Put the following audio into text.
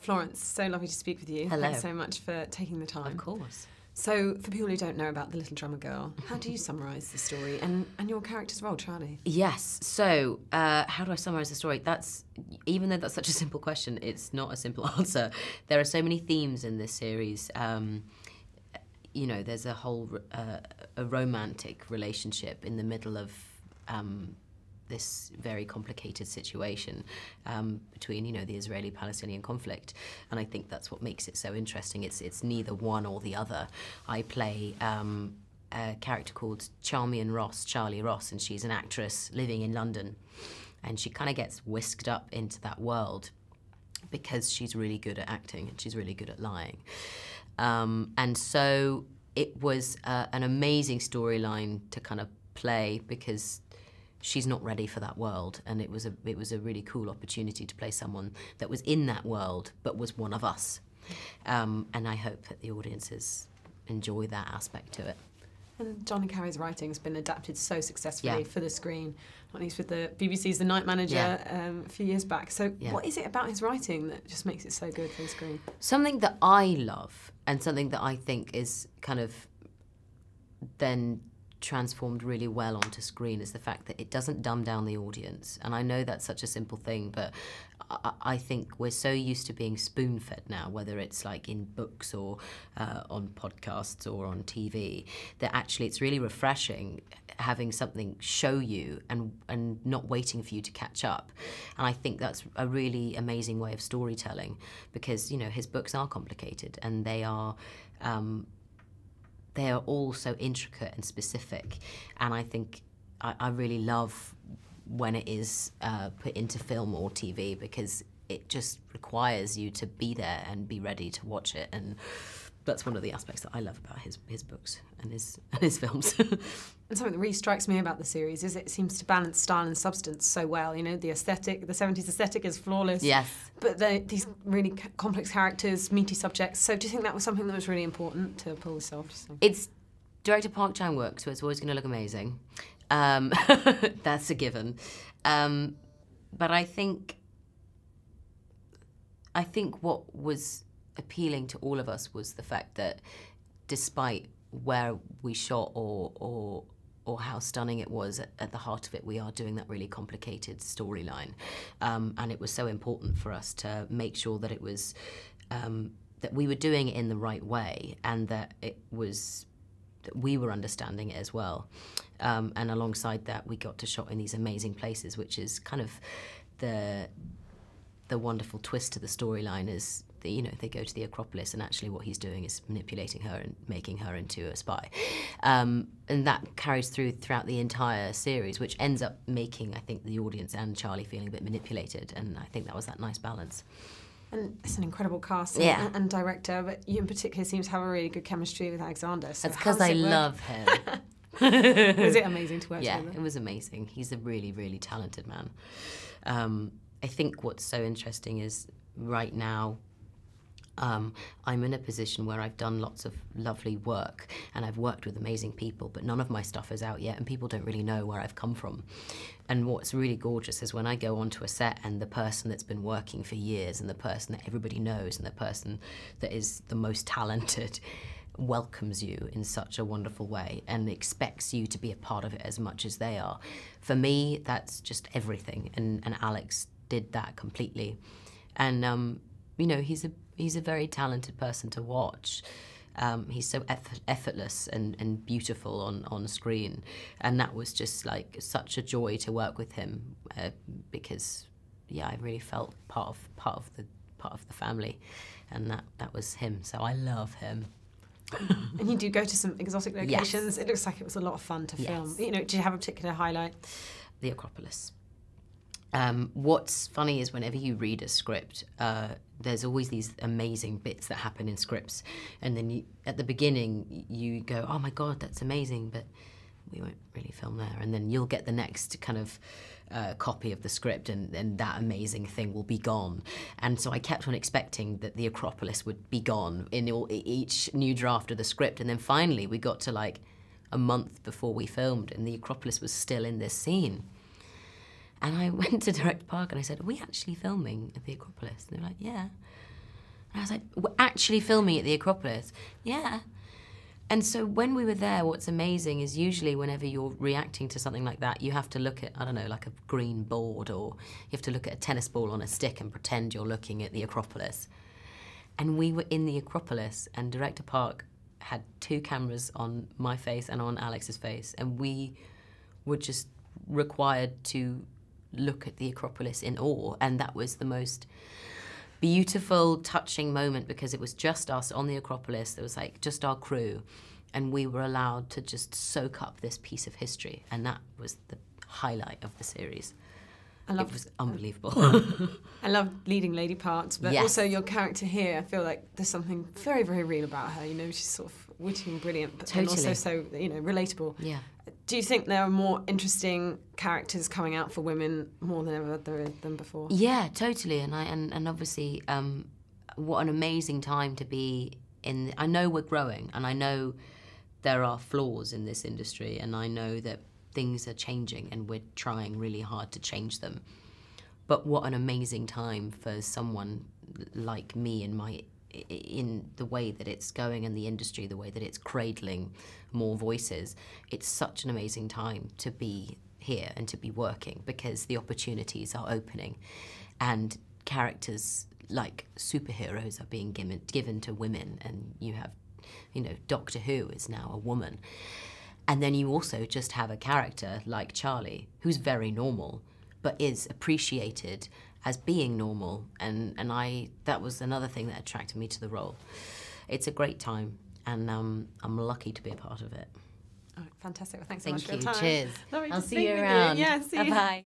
Florence, so lovely to speak with you. Hello. Thanks so much for taking the time. Of course. So, for people who don't know about the Little Drummer Girl, how do you summarise the story and, and your character's role, Charlie? Yes. So, uh, how do I summarize the story? That's even though that's such a simple question, it's not a simple answer. There are so many themes in this series. Um, you know, there's a whole uh, a romantic relationship in the middle of um, this very complicated situation um, between you know the Israeli-Palestinian conflict, and I think that's what makes it so interesting. It's it's neither one or the other. I play. Um, a character called Charmian Ross, Charlie Ross, and she's an actress living in London. And she kind of gets whisked up into that world because she's really good at acting and she's really good at lying. Um, and so it was uh, an amazing storyline to kind of play because she's not ready for that world and it was a it was a really cool opportunity to play someone that was in that world but was one of us um, and I hope that the audiences enjoy that aspect to it And John le Carré's writing has been adapted so successfully Yeah. for the screen, not least with the BBC's The Night Manager Yeah. um, a few years back. So, Yeah. what is it about his writing that just makes it so good for the screen? something that I love and something that I think is kind of then transformed really well onto screen is the fact that it doesn't dumb down the audience. And I know that's such a simple thing, but I, I think we're so used to being spoon fed now, whether it's like in books or uh, on podcasts or on TV, that actually it's really refreshing having something show you and and not waiting for you to catch up. And I think that's a really amazing way of storytelling because you know his books are complicated and they are. Um, they are all so intricate and specific, and I think I, I really love when it is uh, put into film or TV because it just requires you to be there and be ready to watch it, and that's one of the aspects that I love about his his books and his and his films. And something that really strikes me about the series is it seems to balance style and substance so well. You know, the aesthetic, the 70s aesthetic is flawless. yes. But the, these really complex characters, meaty subjects. So, do you think that was something that was really important to pull this off? Think- It's director Park Chan-wook, so it's always going to look amazing. Um, that's a given. Um, but I think, I think what was appealing to all of us was the fact that, despite where we shot or or or how stunning it was at, the heart of it, we are doing that really complicated storyline, um, and it was so important for us to make sure that it was. Um, that we were doing it in the right way and that it was that we were understanding it as well. Um, and alongside that, we got to shot in these amazing places, which is kind of the the wonderful twist to the storyline is that, you know they go to the Acropolis and actually what he's doing is manipulating her and making her into a spy, um, and that carries through throughout the entire series, which ends up making I think the audience and Charlie feeling a bit manipulated, and I think that was that nice balance. And it's an incredible cast and, Yeah. and, and director, but you in particular seem to have a really good chemistry with Alexander. So That's because I love him. Was it amazing to work yeah, together? it was amazing. He's a really, really talented man. Um, I think what's so interesting is right now. Um, I'm in a position where I've done lots of lovely work and I've worked with amazing people, but none of my stuff is out yet, and people don't really know where I've come from. And what's really gorgeous is when I go onto a set and the person that's been working for years and the person that everybody knows and the person that is the most talented welcomes you in such a wonderful way and expects you to be a part of it as much as they are. For me, that's just everything, and, and Alex did that completely. And um, you know, he's a he's a very talented person to watch. Um, he's so eff- effortless and, and beautiful on, on screen, and that was just like such a joy to work with him uh, because, yeah, I really felt part of part of the part of the family, and that that was him. So I love him. And you do go to some exotic Yes. locations. It looks like it was a lot of fun to film. Yes. You know, do you have a particular highlight? the Acropolis. Um, what's funny is whenever you read a script, uh, there's always these amazing bits that happen in scripts, and then you, at the beginning you go, "Oh my god, that's amazing," but we won't really film there, and then you'll get the next kind of uh, copy of the script, and, and that amazing thing will be gone. And so I kept on expecting that the Acropolis would be gone in all, each new draft of the script, and then finally we got to like a month before we filmed, and the Acropolis was still in this scene. And I went to Direct Park and I said, Are we actually filming at the Acropolis? And they were like, Yeah. And I was like, we're actually filming at the Acropolis? Yeah. And so when we were there, what's amazing is usually whenever you're reacting to something like that, you have to look at, I don't know, like a green board or you have to look at a tennis ball on a stick and pretend you're looking at the Acropolis. And we were in the Acropolis, and Director Park had two cameras on my face and on Alex's face, and we were just required to look at the Acropolis in awe. And that was the most beautiful, touching moment because it was just us on the Acropolis. There was like just our crew, and we were allowed to just soak up this piece of history, and that was the highlight of the series. I love it was uh, unbelievable. I love leading lady parts, but Yes. also your character here. I feel like there's something very, very real about her. You know, she's sort of witty and brilliant, but and also so you know relatable. yeah. Do you think there are more interesting characters coming out for women more than ever there is than before? Yeah, totally. And I and, and obviously, um, what an amazing time to be in. I know we're growing, and I know there are flaws in this industry, and I know that things are changing, and we're trying really hard to change them. But what an amazing time for someone like me in my in the way that it's going in the industry, the way that it's cradling more voices. It's such an amazing time to be here and to be working because the opportunities are opening and characters like superheroes are being given, given to women and you have you know Doctor Who is now a woman and then you also just have a character like Charlie who's very normal but is appreciated as being normal. And and I that was another thing that attracted me to the role. It's a great time and um, I'm lucky to be a part of it. Right, fantastic. Well, thanks so thank much for your time. cheers. Lovely I'll see you around. Yeah, see you. bye